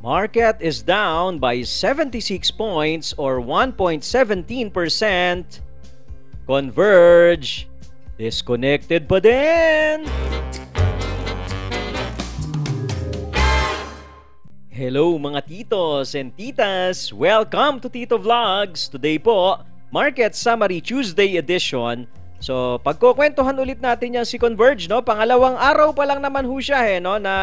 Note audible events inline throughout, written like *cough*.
Market is down by 76 points or 1.17%. Converge, disconnected pa din. Hello mga titos and titas! Welcome to Tito Vlogs! Today po, Market Summary Tuesday edition So, pagkukwentuhan ulit natin yan si Converge, no? Pangalawang araw pa lang naman ho siya, eh, no? Na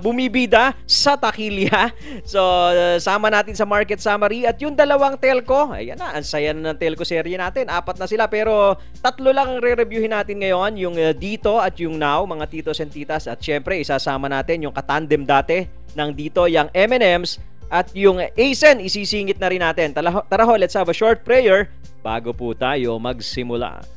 bumibida sa takilya. *laughs* So, uh, sama natin sa market summary. At yung dalawang telco, ayan na, ang saya na ng telco serye natin. Apat na sila, pero tatlo lang ang re-reviewin natin ngayon. Yung uh, dito at yung now, mga titos and titas. At syempre, isasama natin yung katandem dati ng dito, yung M&M's at yung ASEN, isisingit na rin natin. Tara, tara ho, let's have a short prayer bago po tayo magsimula.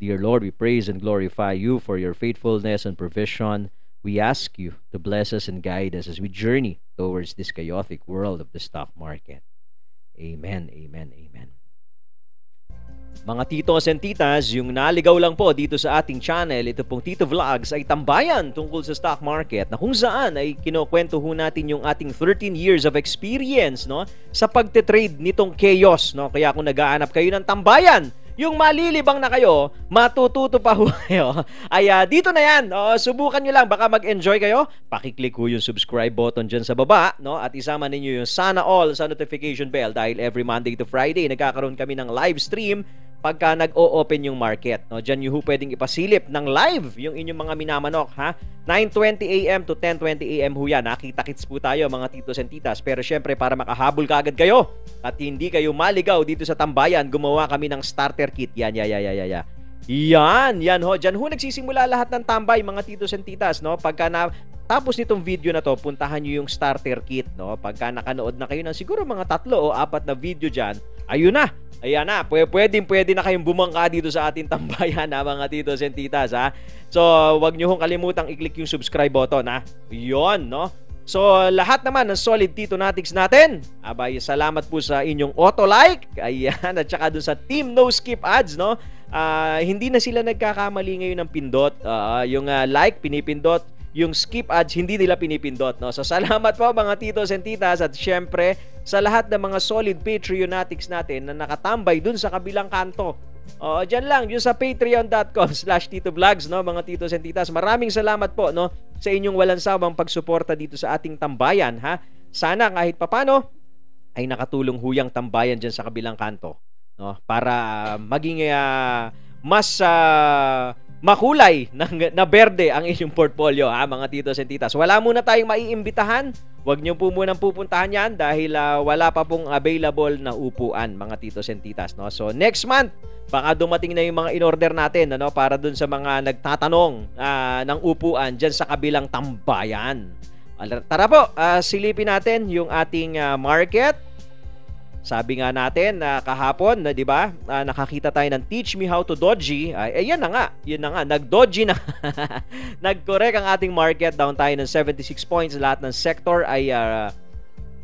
Dear Lord, we praise and glorify you for your faithfulness and provision. We ask you to bless us and guide us as we journey towards this chaotic world of the stock market. Amen, amen, amen. Mga titos and titas, yung naligaw lang po dito sa ating channel, ito pong Tito Vlogs ay tambayan tungkol sa stock market na kung saan ay kinukwento ho natin yung ating 13 years of experience no sa pagte-trade nitong chaos no kaya kung nagaanap kayo ng tambayan yung malilibang na kayo, matututo pa ho *laughs* kayo, ay uh, dito na yan. O, subukan nyo lang, baka mag-enjoy kayo. Pakiclick ho yung subscribe button dyan sa baba, no? At isama ninyo yung sana all sa notification bell dahil every Monday to Friday, nagkakaroon kami ng live stream pagka nag-o-open yung market. No? Diyan nyo pwedeng ipasilip ng live yung inyong mga minamanok. Ha? 9.20 a.m. to 10.20 a.m. ho yan. Nakita-kits po tayo mga titos and titas. Pero syempre para makahabol kaagad kayo at hindi kayo maligaw dito sa tambayan, gumawa kami ng starter kit. Yan, ya, ya, ya, ya, ya. Yan, yan ho. Diyan ho nagsisimula lahat ng tambay mga titos and titas. No? Pagka na, tapos nitong video na to, puntahan nyo yung starter kit. No? Pagka nakanood na kayo ng siguro mga tatlo o apat na video dyan, ayun na, Ayan na, pwedeng pwede na kayong bumangka dito sa ating tambayan *laughs* ha, mga titos and titas ha. So, wag niyo hong kalimutang i-click yung subscribe button ha. 'Yon, no? So, lahat naman ng solid Tito Natics natin. Abay, salamat po sa inyong auto-like. Ayan, at saka dun sa Team No Skip Ads, no? Uh, hindi na sila nagkakamali ngayon ng pindot. Uh, yung uh, like, pinipindot yung skip ads hindi nila pinipindot no so salamat po mga titos and titas at syempre sa lahat ng mga solid Patreonatics natin na nakatambay dun sa kabilang kanto Oh, diyan lang, yung sa patreon.com slash titoblogs, no, mga titos and titas. Maraming salamat po, no, sa inyong walang sawang pagsuporta dito sa ating tambayan, ha. Sana kahit papano ay nakatulong huyang tambayan diyan sa kabilang kanto, no, para maging uh, mas uh, makulay na, na berde ang inyong portfolio ha mga titos and titas. Wala muna tayong maiimbitahan. Huwag niyo po munang pupuntahan yan dahil uh, wala pa pong available na upuan mga titos and titas. No? So next month, baka dumating na yung mga in-order natin ano, para dun sa mga nagtatanong uh, ng upuan dyan sa kabilang tambayan. Tara po, uh, silipin natin yung ating uh, market sabi nga natin na uh, kahapon, na 'di ba? Uh, nakakita tayo ng Teach Me How to Dodgy. Ay, ayan na nga, 'yun na nga, nag-dodgy na. *laughs* Nag-correct ang ating market, down tayo ng 76 points. Lahat ng sector ay uh,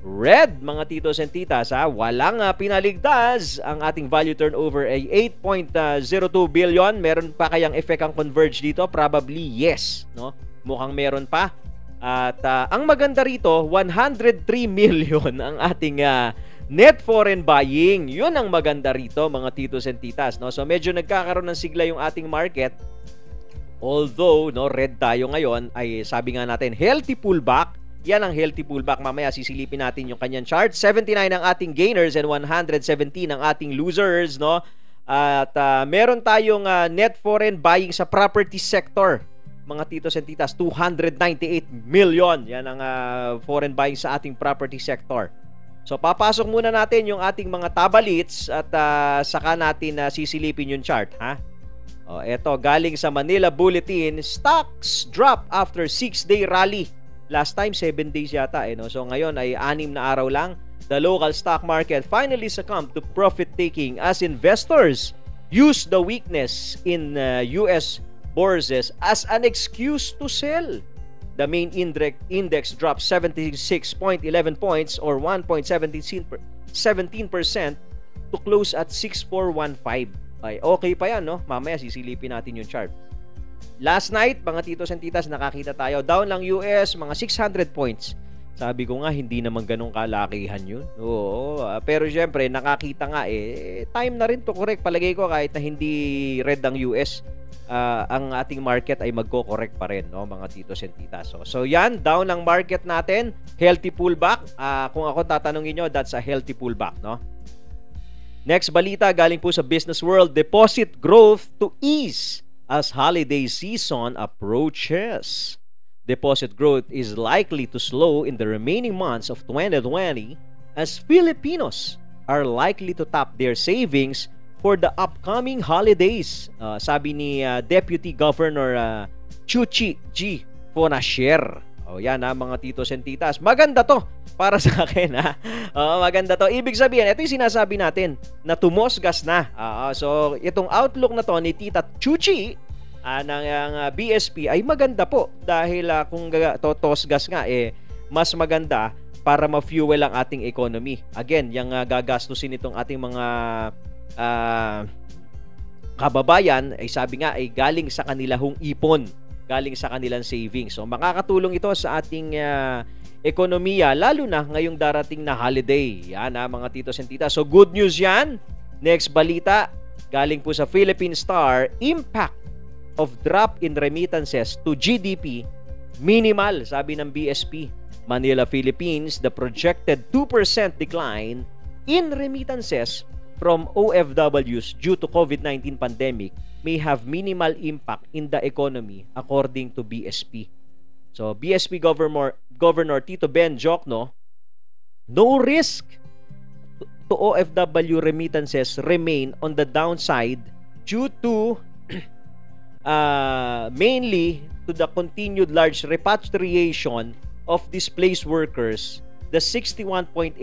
red, mga titos and titas. Ha? Walang uh, pinaligtas. Ang ating value turnover ay 8.02 billion. Meron pa kayang effect ang converge dito? Probably yes. No? Mukhang meron pa. At uh, ang maganda rito, 103 million ang ating uh, net foreign buying. Yun ang maganda rito mga titos and titas. No? So medyo nagkakaroon ng sigla yung ating market. Although no, red tayo ngayon ay sabi nga natin healthy pullback. Yan ang healthy pullback. Mamaya sisilipin natin yung kanyang chart. 79 ang ating gainers and 117 ang ating losers. No? At uh, meron tayong uh, net foreign buying sa property sector mga titos and titas 298 million yan ang uh, foreign buying sa ating property sector So papasok muna natin yung ating mga tabalits at uh, saka natin uh, sisilipin yung chart, ha? Oh, eto galing sa Manila Bulletin, stocks drop after 6-day rally. Last time 7 days yata eh, no? So ngayon ay anim na araw lang. The local stock market finally succumbed to profit taking as investors use the weakness in uh, US bourses as an excuse to sell the main index, dropped 76.11 points or 1.17% to close at 6415. Ay, okay pa yan, no? Mamaya sisilipin natin yung chart. Last night, mga titos and titas, nakakita tayo. Down lang US, mga 600 points. Sabi ko nga, hindi naman ganun kalakihan yun. Oo, uh, pero syempre, nakakita nga eh, time na rin to correct. Palagay ko kahit na hindi red ang US, uh, ang ating market ay magko-correct pa rin, no, mga titos and titas. So, so yan, down ang market natin, healthy pullback. Uh, kung ako tatanungin nyo, that's a healthy pullback, no? Next balita galing po sa Business World, deposit growth to ease as holiday season approaches deposit growth is likely to slow in the remaining months of 2020 as Filipinos are likely to tap their savings for the upcoming holidays. Uh, sabi ni uh, Deputy Governor uh, Chuchi G. Fonasher. Oh, yan ha, mga titos and titas. Maganda to para *laughs* sa akin ha. Uh, maganda to. Ibig sabihin, ito yung sinasabi natin na tumosgas na. Uh, so, itong outlook na to ni Tita Chuchi uh, ng uh, BSP ay maganda po dahil uh, kung totos gas nga eh mas maganda para ma-fuel ang ating economy. Again, yung uh, gagastusin itong ating mga uh, kababayan ay sabi nga ay galing sa kanilahong ipon, galing sa kanilang savings. So makakatulong ito sa ating uh, ekonomiya lalo na ngayong darating na holiday. Yan ha, mga titos and titas. So good news yan. Next balita, galing po sa Philippine Star, impact of drop in remittances to GDP minimal, sabi ng BSP. Manila, Philippines, the projected 2% decline in remittances from OFWs due to COVID-19 pandemic may have minimal impact in the economy according to BSP. So, BSP Governor, Governor Tito Ben Jokno, no risk to OFW remittances remain on the downside due to uh, mainly to the continued large repatriation of displaced workers, the 61.8%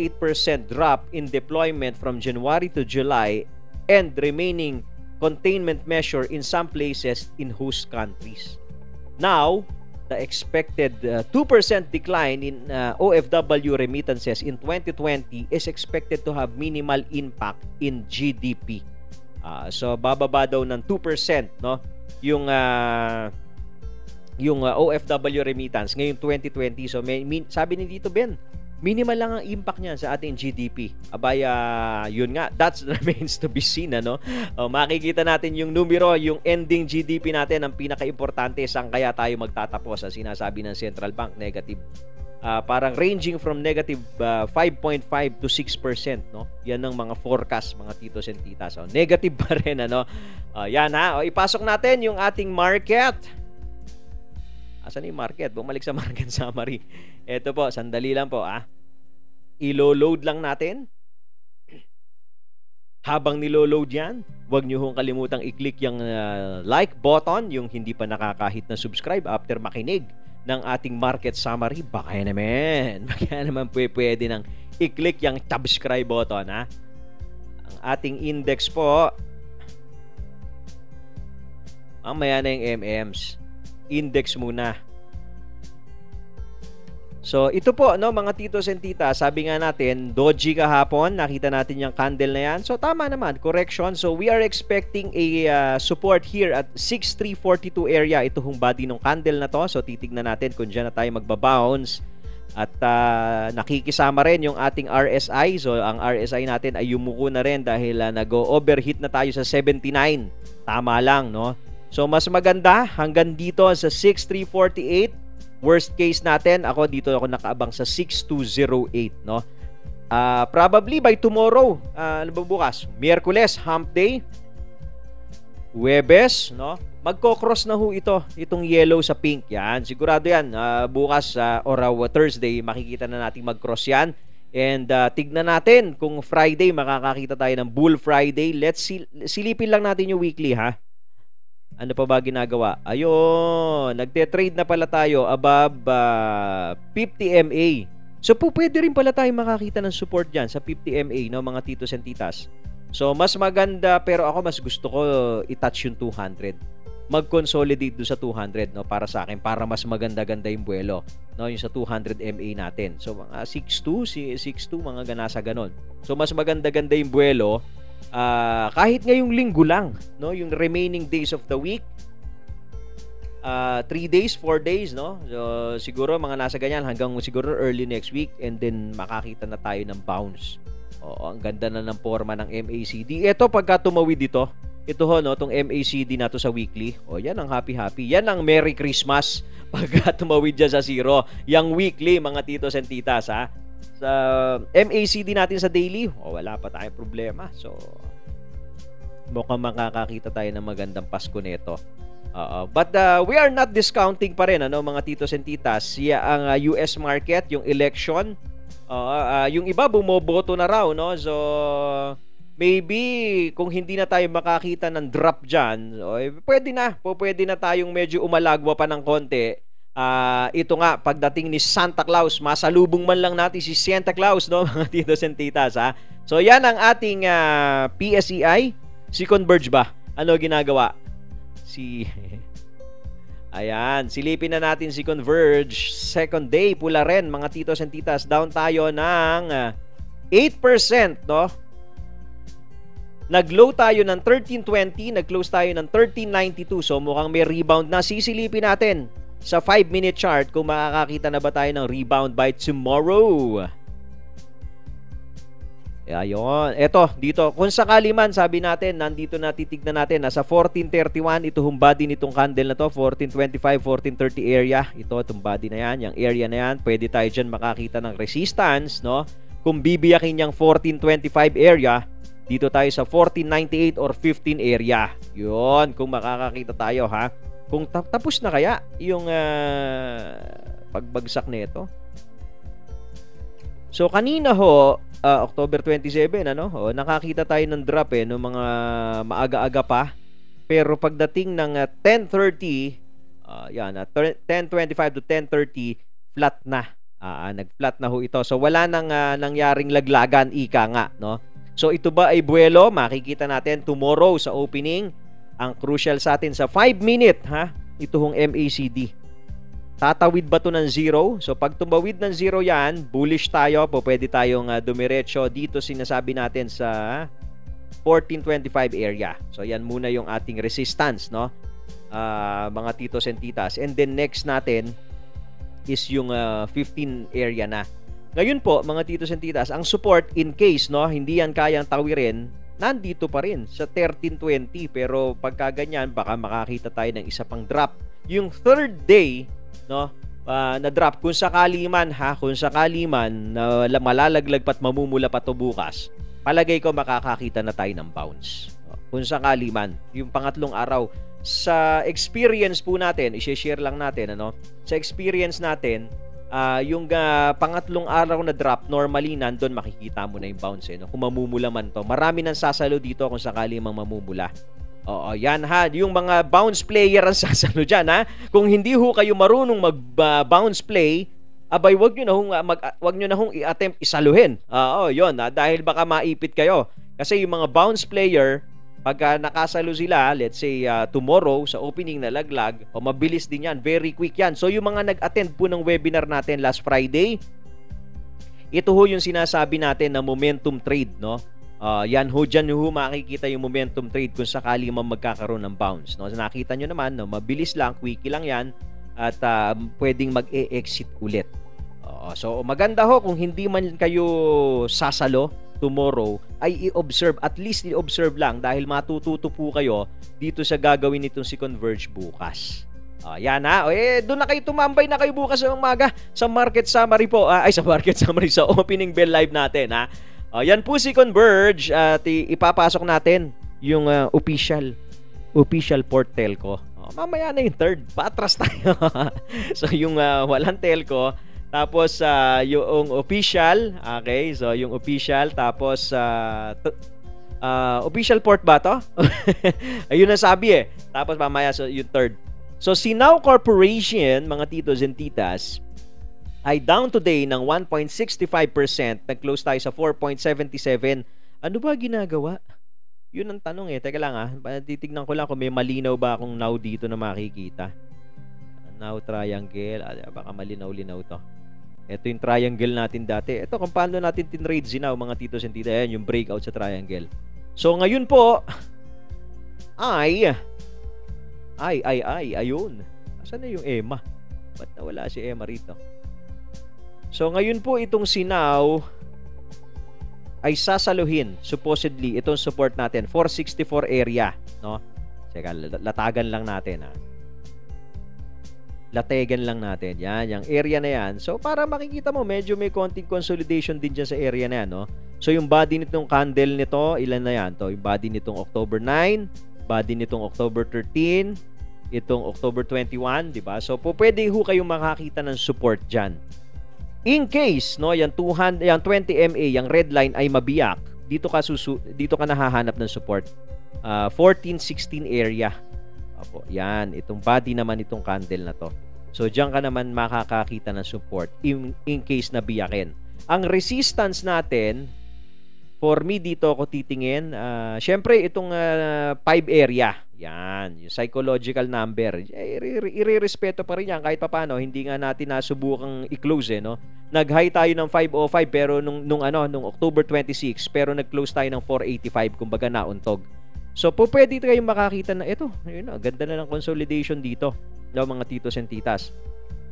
drop in deployment from January to July, and remaining containment measure in some places in host countries. Now, the expected uh, 2% decline in uh, OFW remittances in 2020 is expected to have minimal impact in GDP. Uh, so bababa daw ng 2%, no? Yung uh, yung uh, OFW remittance ngayong 2020. So may, min, sabi ni Tito Ben, minimal lang ang impact niya sa ating GDP. Abaya, yun nga, that *laughs* remains to be seen, ano? O, makikita natin yung numero, yung ending GDP natin, ang pinaka-importante, saan kaya tayo magtatapos, ang sinasabi ng Central Bank, negative uh, parang ranging from negative uh, ah, 5.5 to 6%, no? Yan ang mga forecast mga titos and titas. So, negative *laughs* pa rin ano. Uh, yan ha. O, ipasok natin yung ating market. Asan yung market? Bumalik sa *laughs* market summary. Ito po, sandali lang po ah. Ilo-load lang natin. *clears throat* Habang nilo-load yan, huwag nyo hong kalimutang i-click yung uh, like button, yung hindi pa nakakahit na subscribe after makinig ng ating market summary, baka naman, *laughs* baka naman pwede nang i-click yung subscribe button ha. Ang ating index po, mamaya na yung MMs. Index muna. So, ito po, no, mga titos and tita, sabi nga natin, doji kahapon, nakita natin yung candle na yan. So, tama naman, correction. So, we are expecting a uh, support here at 6342 area. Ito hong body ng candle na to. So, titignan natin kung dyan na tayo magbabounce. At uh, nakikisama rin yung ating RSI. So, ang RSI natin ay yumuko na rin dahil uh, nag-overheat na tayo sa 79. Tama lang, no? So, mas maganda hanggang dito sa 6348 Worst case natin, ako dito ako nakaabang sa 6208, no? Uh, probably by tomorrow, uh, ano ba bukas? Miyerkules, hump day. Webes, no? Magko-cross na ho ito, itong yellow sa pink. Yan, sigurado yan. Uh, bukas uh, or uh, Thursday, makikita na natin mag-cross yan. And uh, tignan natin kung Friday makakakita tayo ng Bull Friday. Let's sil- silipin lang natin yung weekly ha. Ano pa ba ginagawa? Ayun, nagte-trade na pala tayo above uh, 50 MA. So po pwede rin pala tayo makakita ng support diyan sa 50 MA no mga titos and titas. So mas maganda pero ako mas gusto ko i-touch yung 200. Mag-consolidate do sa 200 no para sa akin para mas maganda-ganda yung buwelo no yung sa 200 MA natin. So mga 62 si 62 mga ganasa ganon. So mas maganda-ganda yung buwelo uh, kahit ngayong linggo lang, no, yung remaining days of the week, uh, 3 days, 4 days, no? So, siguro mga nasa ganyan hanggang siguro early next week and then makakita na tayo ng bounce. Oo, ang ganda na ng forma ng MACD. Ito pagka tumawid dito, ito ho, no, tong MACD na to sa weekly. O, yan ang happy-happy. Yan ang Merry Christmas *laughs* pagka tumawid dyan sa zero. Yang weekly, mga titos and titas, ha? Sa MACD natin sa daily, o, wala pa tayong problema. So, mukhang makakakita tayo ng magandang Pasko nito. Uh, but uh, we are not discounting pa rin ano mga titos and titas. Siya ang uh, US market yung election. Uh, uh, yung iba bumoboto na raw no? So maybe kung hindi na tayo makakita ng drop diyan oh, pwede na. Pwede na tayong medyo umalagwa pa ng konti uh, ito nga pagdating ni Santa Claus masalubong man lang natin si Santa Claus no *laughs* mga titos and titas ha so yan ang ating uh, PSEI Si Converge ba? Ano ginagawa? Si *laughs* Ayan, silipin na natin si Converge. Second day, pula rin mga titos and titas. Down tayo ng 8%, ah, no? Nag-low tayo ng 13.20, nag-close tayo ng 13.92. So mukhang may rebound na. Sisilipin natin sa 5-minute chart kung makakakita na ba tayo ng rebound by tomorrow. Ayun. Ito, dito. Kung sakali man, sabi natin, nandito na titignan natin. Nasa 1431, ito body nitong candle na to. 1425, 1430 area. Ito, itong body na yan. Yung area na yan. Pwede tayo dyan makakita ng resistance, no? Kung bibiyakin yung 1425 area, dito tayo sa 1498 or 15 area. Yun, kung makakakita tayo, ha? Kung tapos na kaya yung uh, pagbagsak nito. So kanina ho, uh, October 27 ano, oh, nakakita tayo ng drop eh no mga maaga-aga pa. Pero pagdating ng uh, 10:30, uh, yan, uh, 10:25 to 10:30 flat na. Uh, nag-flat na ho ito. So wala nang uh, nangyaring laglagan ika nga, no? So ito ba ay buwelo? Makikita natin tomorrow sa opening. Ang crucial sa atin sa 5 minute ha. Ito hong MACD. Tatawid ba to ng zero? So pag tumawid ng zero yan, bullish tayo. Po pwede tayong uh, dumiretso dito sinasabi natin sa 1425 area. So yan muna yung ating resistance, no? Uh, mga titos and titas. And then next natin is yung uh, ah, 15 area na. Ngayon po, mga titos and titas, ang support in case no, hindi yan kayang tawirin, nandito pa rin sa 1320 pero pagka ganyan baka makakita tayo ng isa pang drop. Yung third day no? Uh, na drop kung sakali man ha, kung sakali man na uh, malalaglag pat mamumula pa to bukas, palagay ko makakakita na tayo ng bounce. Kung sakali man, yung pangatlong araw sa experience po natin, i-share lang natin ano, sa experience natin, uh, yung uh, pangatlong araw na drop, normally nandun makikita mo na yung bounce eh, no? kung mamumula man to. Marami nang sasalo dito kung sakali mang mamumula. Oo, yan ha. Yung mga bounce player ang *laughs* sasalo dyan ha. Kung hindi ho kayo marunong mag-bounce uh, play, abay wag niyo na hong mag wag niyo na hong i-attempt isaluhin. Oo, 'yon ha, dahil baka maipit kayo. Kasi yung mga bounce player pagka nakasalo sila, let's say uh, tomorrow sa opening na laglag, o mabilis din 'yan, very quick 'yan. So yung mga nag-attend po ng webinar natin last Friday, ito ho yung sinasabi natin na momentum trade, no? Uh, yan ho, dyan ho makikita yung momentum trade kung sakali man magkakaroon ng bounce. No? Nakita nyo naman, no? mabilis lang, quickie lang yan, at uh, pwedeng mag-e-exit ulit. Uh, so maganda ho kung hindi man kayo sasalo tomorrow ay i-observe at least i-observe lang dahil matututo po kayo dito sa gagawin nitong si Converge bukas. Uh, yan ha. Eh, doon na kayo tumambay na kayo bukas sa umaga sa market summary po. Uh, ay, sa market *laughs* summary, sa opening bell live natin ha. Uh, yan po si Converge at ipapasok natin yung uh, official official port telco. Uh, mamaya na yung third. Patras tayo. *laughs* so yung uh, walang telco tapos uh, yung official, okay? So yung official tapos uh, t- uh, official port ba to? *laughs* Ayun ang sabi eh. Tapos mamaya so, yung third. So Sinaw Corporation, mga titos and titas, ay down today ng 1.65%. Nag-close tayo sa 4.77. Ano ba ginagawa? Yun ang tanong eh. Teka lang ah. Titignan ko lang kung may malinaw ba akong now dito na makikita. Now triangle. Baka malinaw-linaw to. Ito yung triangle natin dati. Ito kung paano natin tinrade zinaw mga titos and tita. Ayan yung breakout sa triangle. So ngayon po *laughs* ay ay ay ay ayun. Asan na yung EMA? Ba't nawala si EMA rito? So ngayon po itong sinaw ay sasaluhin supposedly itong support natin 464 area no Teka, latagan lang natin ha lategan lang natin. Yan yung area na yan. So para makikita mo medyo may konting consolidation din dyan sa area na yan no? So yung body nitong candle nito ilan na yan? To yung body nitong October 9 body nitong October 13 itong October 21 di ba? So po pwede ho kayong makakita ng support dyan. In case no, yung 200 yung 20 MA, yung red line ay mabiyak, dito ka susu, dito ka nahahanap ng support. Uh, 14 16 area. Apo, yan, itong body naman itong candle na to. So diyan ka naman makakakita ng support in, in case na biyakin. Ang resistance natin For me, dito ako titingin. Uh, Siyempre, itong 5 uh, area. Yan, yung psychological number. Eh, ire-respeto pa rin yan kahit papano. Hindi nga natin nasubukang i-close eh, no? Nag-high tayo ng 505 pero nung, nung ano, nung October 26, pero nag-close tayo ng 485, kumbaga nauntog. So, po pwede kayong makakita na ito. Ayun na, ganda na ng consolidation dito ng mga titos and titas.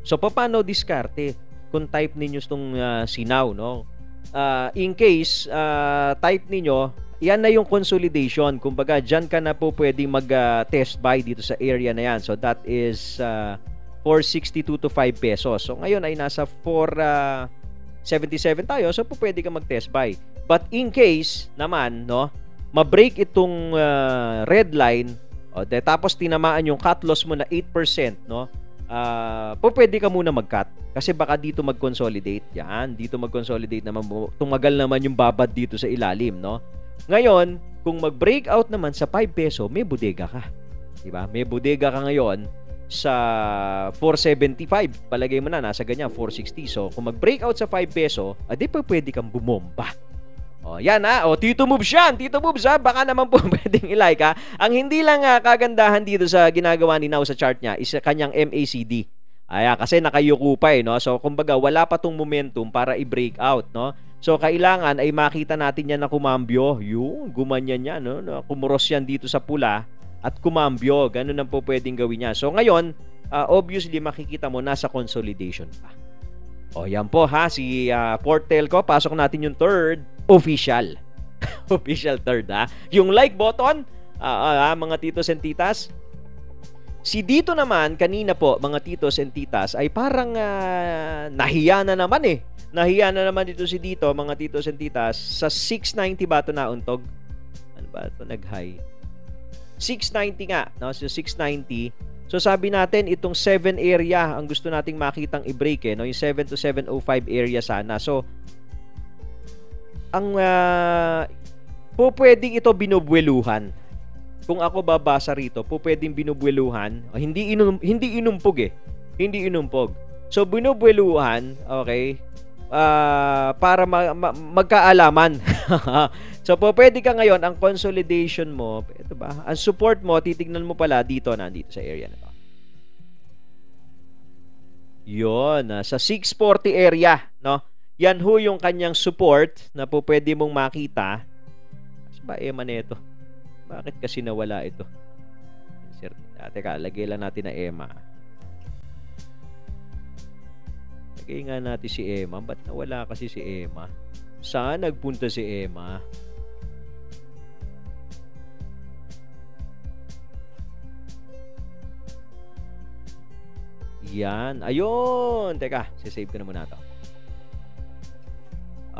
So, paano diskarte kung type ninyo itong uh, sinaw, no? uh, in case uh, type ninyo, yan na yung consolidation. Kumbaga, dyan ka na po pwedeng mag-test uh, buy dito sa area na yan. So, that is uh, 462 to 5 pesos. So, ngayon ay nasa 477 uh, tayo. So, po pwede ka mag-test buy. But in case naman, no, ma-break itong uh, red line, o, de, tapos tinamaan yung cut loss mo na 8%, no, uh, pwede ka muna mag-cut kasi baka dito mag-consolidate. Yan dito mag-consolidate naman tumagal naman yung babad dito sa ilalim no? Ngayon kung mag-breakout naman sa 5 peso may bodega ka di ba? May bodega ka ngayon sa 475 palagay mo na nasa ganyan 460 so kung mag-breakout sa 5 peso adi pa pwede kang bumomba Oh, yan ah. Oh, Tito Moves yan. Tito Moves ha. Baka naman po *laughs* pwedeng i-like ha. Ang hindi lang uh, kagandahan dito sa ginagawa ni Now sa chart niya is kanyang MACD. Aya, kasi nakayuko pa eh, no? So, kumbaga, wala pa tong momentum para i-break out, no? So, kailangan ay makita natin yan na kumambyo. Yung, gumanyan yan, no? Kumuros yan dito sa pula at kumambyo. Ganun ang po pwedeng gawin niya. So, ngayon, uh, obviously, makikita mo nasa consolidation pa. O, yan po ha, si uh, Portel ko. Pasok natin yung third official. *laughs* official third ha. Yung like button, uh, uh, mga titos and titas, Si dito naman, kanina po, mga titos and titas, ay parang uh, nahiya na naman eh. Nahiya na naman dito si dito, mga titos and titas, sa 690 ba ito nauntog? Ano ba ito nag-high? 690 nga, no? So 690. So sabi natin, itong 7 area ang gusto nating makitang i-break eh, no? Yung 7 to 705 area sana. So, ang uh, po pwedeng ito binubweluhan. Kung ako babasa rito, po pwedeng binubweluhan, hindi inum, hindi inumpog eh. Hindi inumpog. So binubweluhan, okay? Uh, para ma- ma- magkaalaman. *laughs* so po pwede ka ngayon ang consolidation mo, ito ba? Ang support mo, titignan mo pala dito nandito sa area na to. Yon, uh, sa 640 area, no? Yan ho yung kanyang support na po pwede mong makita. Kasi ba EMA nito? Bakit kasi nawala ito? Insert. Teka, lagay lang natin na EMA. Lagay nga natin si Emma. Ba't nawala kasi si Emma? Saan nagpunta si Emma? Yan. Ayun. Teka, sisave ko na muna ito.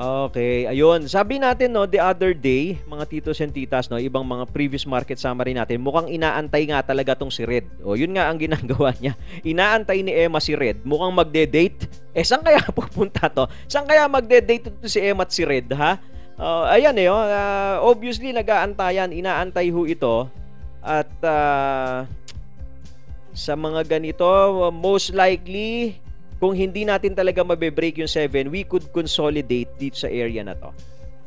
Okay, ayun. Sabi natin no, the other day, mga titos and titas, no, ibang mga previous market summary natin, mukhang inaantay nga talaga tong si Red. O, yun nga ang ginagawa *laughs* niya. Inaantay ni Emma si Red. Mukhang magde-date. Eh, saan kaya *laughs* pupunta to? Saan kaya magde-date to si Emma at si Red, ha? Uh, ayan eh, uh, obviously nag-aantayan, inaantay ho ito. At uh, sa mga ganito, most likely kung hindi natin talaga mabe-break yung 7, we could consolidate dito sa area na to.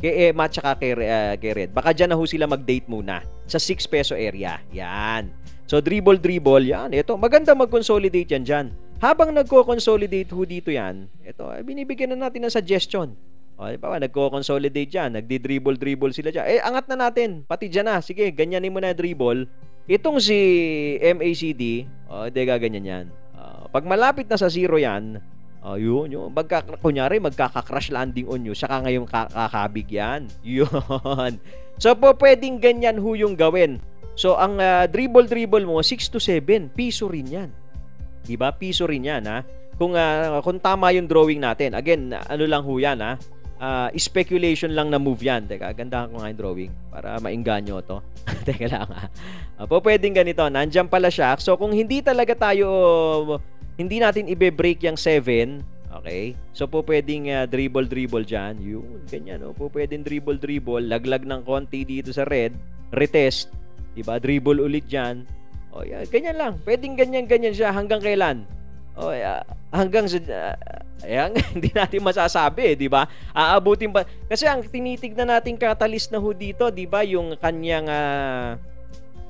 Kay Emma tsaka kay, uh, kay Red. Baka dyan na ho sila mag-date muna sa 6 peso area. Yan. So, dribble, dribble. Yan. Ito. Maganda mag-consolidate yan dyan. Habang nagko-consolidate ho dito yan, ito, eh, binibigyan na natin ng suggestion. O, di ba? Nagko-consolidate dyan. Nagdi-dribble, dribble sila dyan. Eh, angat na natin. Pati dyan na. Sige, ganyanin mo na dribble. Itong si MACD, oh, hindi gaganyan yan. Uh, pag malapit na sa zero yan, oh, yun, yun. Magka, kunyari, magkaka-crash landing on you, saka ngayon kakabig yan. *laughs* Yun. So, po pwedeng ganyan ho yung gawin. So, ang uh, dribble-dribble mo, 6 to 7, piso rin yan. Diba? Piso rin yan, ha? Kung, uh, kung tama yung drawing natin. Again, ano lang ho yan, ha? uh, speculation lang na move yan. Teka, gandahan ko nga yung drawing para mainganyo to. *laughs* Teka lang ha. Uh, po pwedeng ganito. Nandiyan pala siya. So kung hindi talaga tayo, hindi natin ibe-break yung 7, okay? So po pwedeng uh, dribble dribble diyan. Yun, ganyan no. Po pwedeng dribble dribble, laglag ng konti dito sa red, retest, 'di ba? Dribble ulit diyan. O oh, yeah, ganyan lang. Pwedeng ganyan ganyan siya hanggang kailan? Oh, yeah. hanggang sa uh, ayan, *laughs* hindi natin masasabi, 'di ba? Aabutin ba kasi ang tinitignan nating catalyst na ho dito, 'di ba, yung kanyang uh,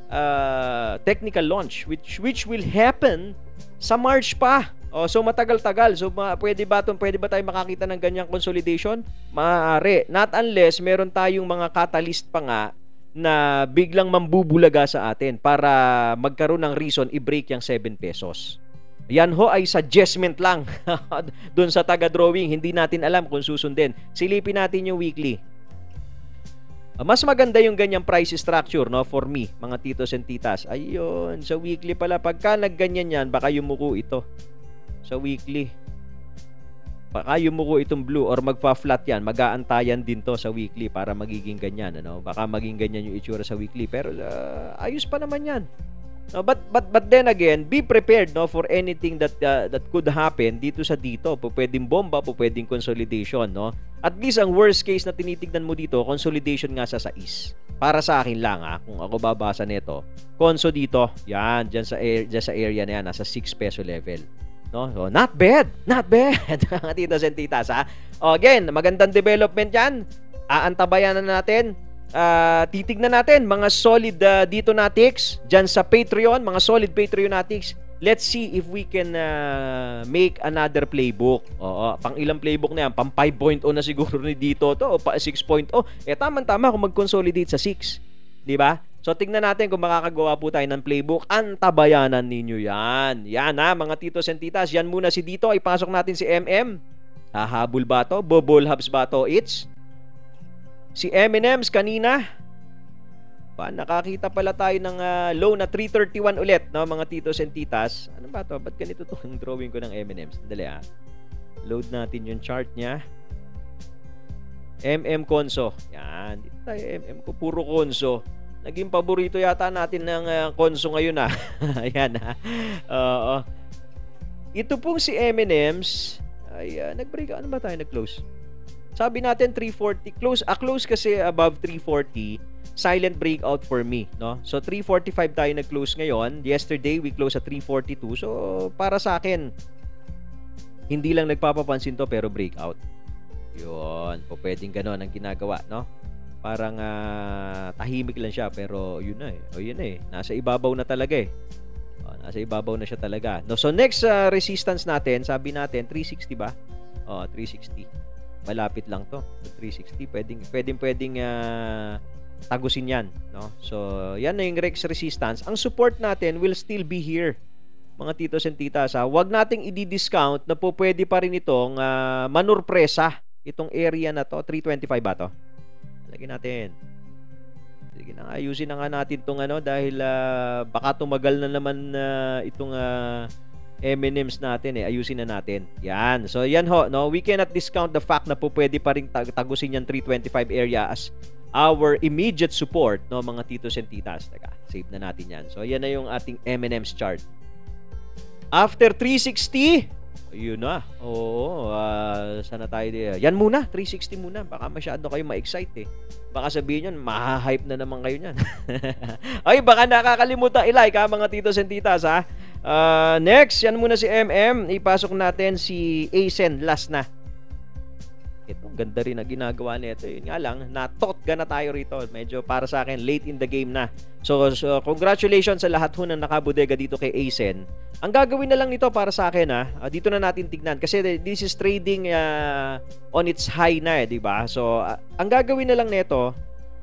uh, technical launch which which will happen sa March pa. Oh, so matagal-tagal. So ma- pwede ba tong pwede ba tayo makakita ng ganyang consolidation? Maaari. Not unless meron tayong mga catalyst pa nga na biglang mambubulaga sa atin para magkaroon ng reason i-break yung 7 pesos. Yan ho ay suggestment lang *laughs* doon sa taga-drawing. Hindi natin alam kung susundin. Silipin natin yung weekly. Mas maganda yung ganyang price structure no for me, mga titos and titas. Ayun, sa weekly pala pagka nagganyan yan, baka yumuko ito. Sa weekly. Baka yumuko itong blue or magpa-flat yan, mag-aantayan din to sa weekly para magiging ganyan, ano? Baka maging ganyan yung itsura sa weekly, pero uh, ayos pa naman yan. No, but but but then again, be prepared no for anything that uh, that could happen dito sa dito. Pwedeng bomba, pwedeng consolidation, no. At least ang worst case na tinitignan mo dito, consolidation nga sa sais. Para sa akin lang ha, kung ako babasa nito. Konso dito, yan, diyan sa air, diyan sa area na yan, nasa 6 peso level. No? So, not bad. Not bad. *laughs* Mga titos and titas ha. O, again, magandang development yan. Aantabayan na natin uh, titignan natin mga solid uh, dito natics dyan sa Patreon, mga solid Patreonatics. Let's see if we can uh, make another playbook. Oo, pang ilang playbook na yan? Pang 5.0 na siguro ni dito to o pa 6.0. Eh tama-tama kung mag-consolidate sa 6. 'Di ba? So tingnan natin kung makakagawa po tayo ng playbook. Antabayanan ninyo 'yan. Yan ha, mga titos and titas. Yan muna si dito. Ipasok natin si MM. Hahabol ba to? Bobol hubs ba to? It's Si Eminems kanina, pa, nakakita pala tayo ng uh, low na 331 ulit, no, mga titos and titas. Ano ba to? Ba't ganito to ang drawing ko ng Eminems? Dali ah. Load natin yung chart niya. MM Konso. Yan. Dito tayo MM ko. Puro Konso. Naging paborito yata natin ng uh, Konso ngayon ah. *laughs* Ayan ah. Oo. Ito pong si Eminems ay uh, nag-break. Ano ba tayo nag-close? Sabi natin 340 close, a ah, close kasi above 340, silent breakout for me, no? So 345 tayo nag-close ngayon. Yesterday we close at 342. So para sa akin hindi lang nagpapapansin to pero breakout. 'Yun, po pwedeng ganoon ang ginagawa, no? Parang uh, tahimik lang siya pero yun na eh. O yun eh. Nasa ibabaw na talaga eh. O, nasa ibabaw na siya talaga. No, so next uh, resistance natin, sabi natin 360 ba? Oh, 360 malapit lang to 360 pwedeng pwedeng pwedeng uh, tagusin yan no? So yan na yung Rex resistance. Ang support natin will still be here mga titos and titas ha wag nating i-discount na po pwede pa rin itong uh, manurpresa itong area na to. 325 ba to? Lagyan natin. Sige na ayusin na nga natin tong ano dahil uh, baka tumagal na naman uh, itong uh, M&M's natin eh. Ayusin na natin. Yan. So, yan ho. No? We cannot discount the fact na po pwede pa rin tag tagusin yung 325 area as our immediate support, no, mga titos and titas. Teka, save na natin yan. So, yan na yung ating M&M's chart. After 360, yun na. Oo, uh, sana tayo di. Yan muna, 360 muna. Baka masyado kayo ma-excite eh. Baka sabihin yun, maha-hype na naman kayo niyan. *laughs* Ay, baka nakakalimutan i-like ha, mga titos and titas ha. Uh, next, yan muna si MM. Ipasok natin si Asen last na. Ito, ganda rin na ginagawa nito. Yun nga lang, natot ga na tayo rito. Medyo para sa akin, late in the game na. So, so congratulations sa lahat ho na nakabudega dito kay Asen. Ang gagawin na lang nito para sa akin ha, uh, dito na natin tignan. Kasi this is trading uh, on its high na eh, di ba? So, uh, ang gagawin na lang nito,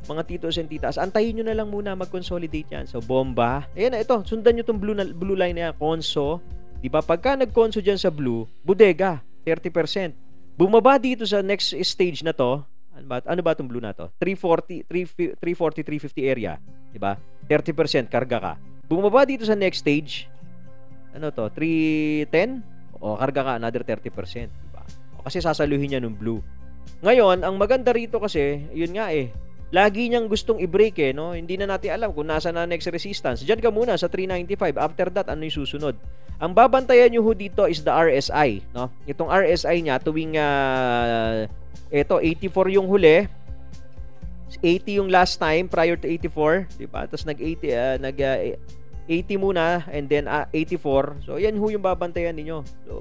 mga titos and titas, antayin nyo na lang muna mag-consolidate yan. So, bomba. Ayan na, ito. Sundan nyo itong blue, na, blue line na yan. Conso. Di ba? Pagka nag-conso dyan sa blue, bodega, 30%. Bumaba dito sa next stage na to, ano ba, ano ba itong blue na to? 340, 340, 350 area. Di ba? 30% karga ka. Bumaba dito sa next stage, ano to? 310? O, karga ka another 30%. Di ba? O, kasi sasaluhin niya ng blue. Ngayon, ang maganda rito kasi, yun nga eh, lagi niyang gustong i-break eh, no? Hindi na natin alam kung nasa na next resistance. Diyan ka muna sa 395. After that, ano yung susunod? Ang babantayan niyo ho dito is the RSI, no? Itong RSI niya tuwing uh, ito 84 yung huli, 80 yung last time prior to 84, di ba? Tapos nag-80 uh, nag uh, 80 muna and then uh, 84. So yan ho yung babantayan niyo. So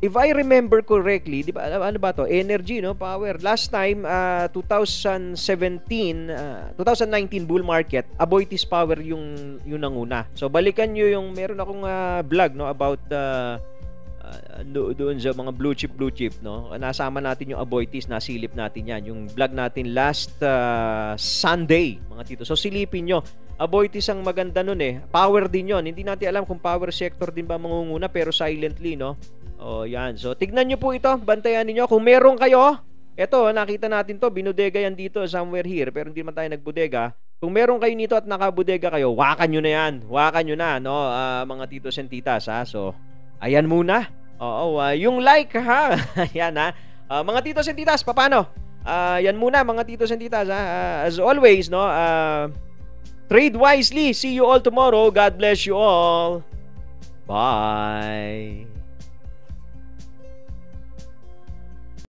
if I remember correctly, di ba, ano ba to? Energy, no? Power. Last time, uh, 2017, uh, 2019 bull market, Aboitiz Power yung, yung nanguna. So, balikan nyo yung, meron akong uh, vlog, no? About, uh, uh, do, doon sa mga blue chip, blue chip, no? Nasama natin yung Aboitiz, nasilip natin yan. Yung vlog natin last uh, Sunday, mga tito. So, silipin nyo. Aboitiz ang maganda nun eh. Power din yon Hindi natin alam kung power sector din ba mangunguna, pero silently, no? Oh, yan. So, tignan nyo po ito. Bantayan niyo Kung meron kayo, eto, nakita natin to. Binudega yan dito somewhere here. Pero hindi man tayo nagbudega. Kung meron kayo nito at nakabudega kayo, wakan nyo na yan. Wakan nyo na, no? Uh, mga titos and titas, ha? So, ayan muna. Oo, uh, yung like, ha? *laughs* ayan, ha? Uh, mga titos and titas, paano? Uh, yan muna, mga titos and titas, ha? Uh, as always, no? Uh, trade wisely. See you all tomorrow. God bless you all. Bye.